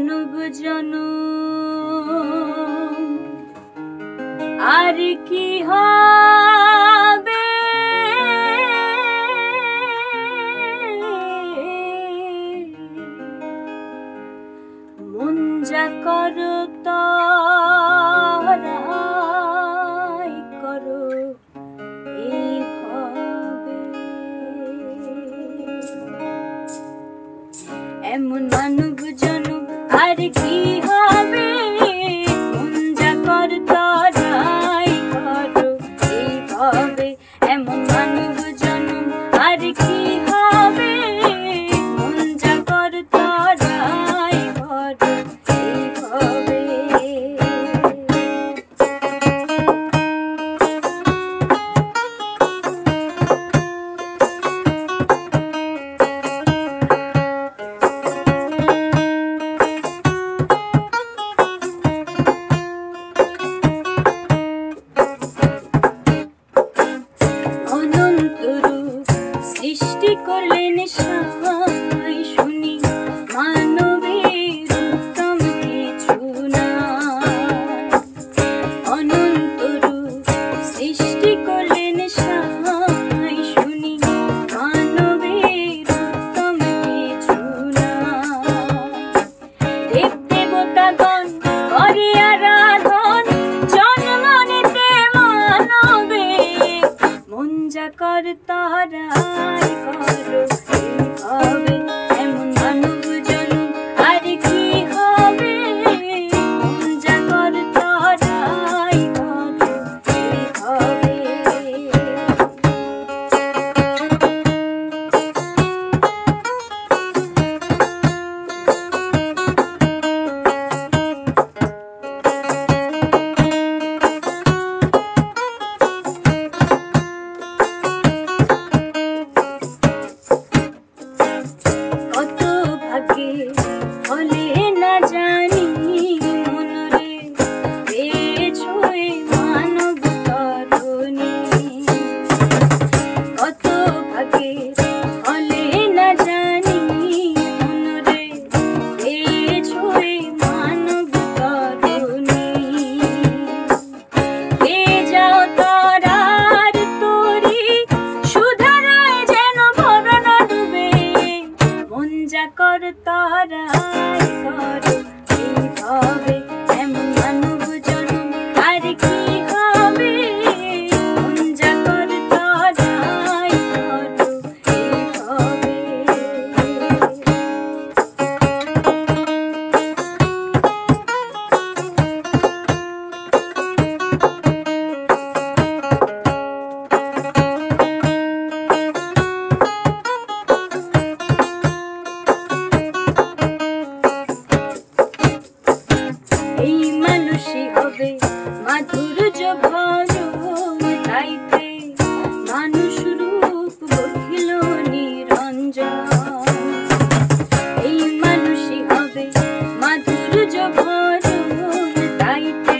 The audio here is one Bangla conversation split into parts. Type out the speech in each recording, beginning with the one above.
মানব জন আর কি হবে? মন যা করো এমন মানব জন that exist. करता राय कर মানুষ রূপ গঠিল নিরঞ্জন। এই মানুষই হবে মাধুর জভর তাইতে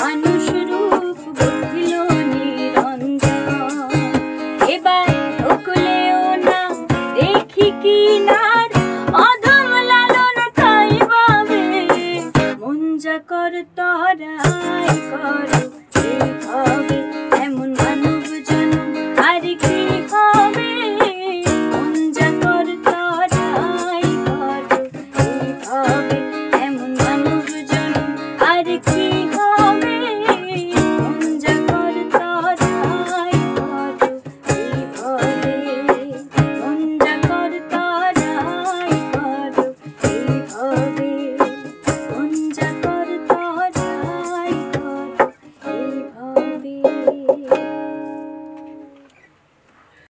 মানুষ রূপ গঠিল নিরঞ্জন। এবার ঢুকলেও না দেখি কি না